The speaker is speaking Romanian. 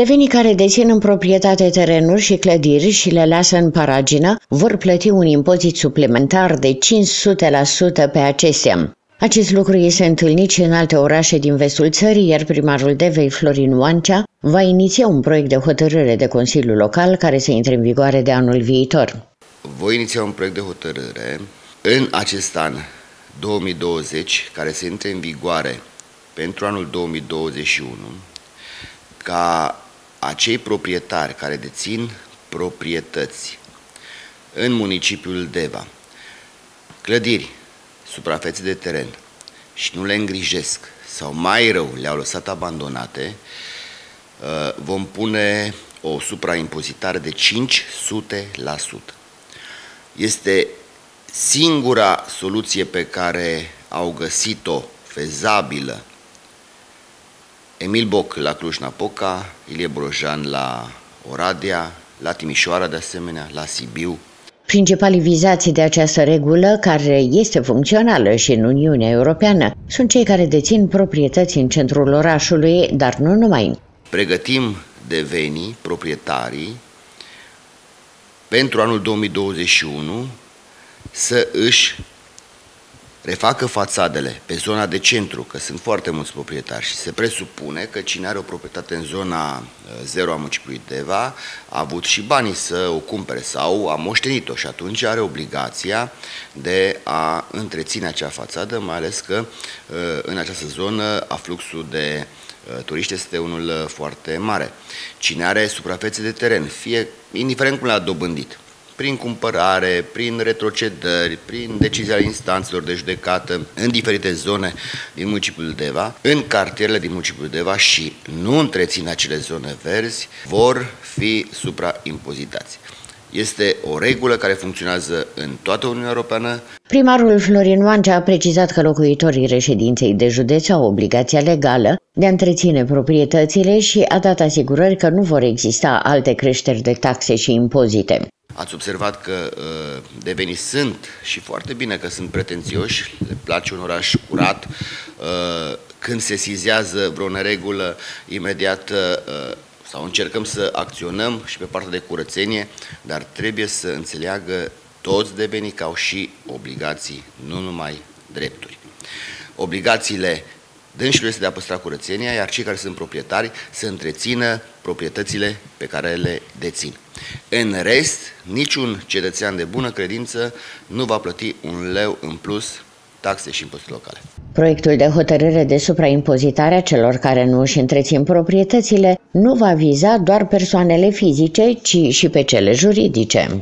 Devenii care dețin în proprietate terenuri și clădiri și le lasă în paragină vor plăti un impozit suplimentar de 500% pe acestea. Acest lucru este întâlnit și în alte orașe din vestul țării, iar primarul Devei, Florin Oancea, va iniția un proiect de hotărâre de Consiliu Local care să intre în vigoare de anul viitor. Voi iniția un proiect de hotărâre în acest an 2020, care să intre în vigoare pentru anul 2021, ca acei proprietari care dețin proprietăți în municipiul Deva, clădiri, suprafețe de teren și nu le îngrijesc sau mai rău le-au lăsat abandonate, uh, vom pune o supraimpozitare de 500%. Este singura soluție pe care au găsit-o fezabilă Emil Boc la Cluj-Napoca, Ilie Brojan la Oradea, la Timișoara de asemenea, la Sibiu. Principalii vizați de această regulă, care este funcțională și în Uniunea Europeană, sunt cei care dețin proprietăți în centrul orașului, dar nu numai. Pregătim devenii, proprietarii, pentru anul 2021 să își refacă fațadele pe zona de centru, că sunt foarte mulți proprietari și se presupune că cine are o proprietate în zona 0 uh, a municipiului Deva a avut și banii să o cumpere sau a moștenit-o și atunci are obligația de a întreține acea fațadă, mai ales că uh, în această zonă afluxul de uh, turiști este unul foarte mare. Cine are suprafețe de teren, fie indiferent cum le-a dobândit, prin cumpărare, prin retrocedări, prin decizia instanțelor de judecată în diferite zone din municipiul Deva, în cartierele din municipiul Deva și nu întrețin acele zone verzi, vor fi supraimpozitați. Este o regulă care funcționează în toată Uniunea Europeană. Primarul Florin Mancea a precizat că locuitorii reședinței de județ au obligația legală de a întreține proprietățile și a dat asigurări că nu vor exista alte creșteri de taxe și impozite. Ați observat că uh, devenii sunt și foarte bine că sunt pretențioși, le place un oraș curat, uh, când se sizează vreo neregulă, imediat uh, sau încercăm să acționăm și pe partea de curățenie, dar trebuie să înțeleagă toți devenii că au și obligații, nu numai drepturi. Obligațiile dânșilor este de a păstra curățenia, iar cei care sunt proprietari să întrețină proprietățile pe care le dețin. În rest, niciun cetățean de bună credință nu va plăti un leu în plus taxe și impozite locale. Proiectul de hotărâre de supraimpozitare a celor care nu își întrețin proprietățile nu va viza doar persoanele fizice, ci și pe cele juridice.